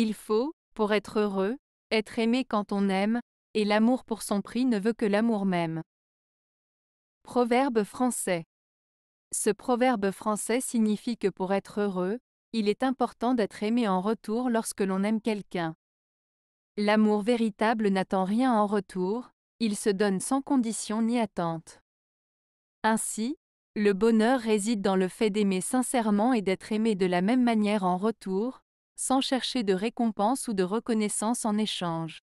Il faut, pour être heureux, être aimé quand on aime, et l'amour pour son prix ne veut que l'amour même. Proverbe français. Ce proverbe français signifie que pour être heureux, il est important d'être aimé en retour lorsque l'on aime quelqu'un. L'amour véritable n'attend rien en retour, il se donne sans condition ni attente. Ainsi, le bonheur réside dans le fait d'aimer sincèrement et d'être aimé de la même manière en retour, sans chercher de récompense ou de reconnaissance en échange.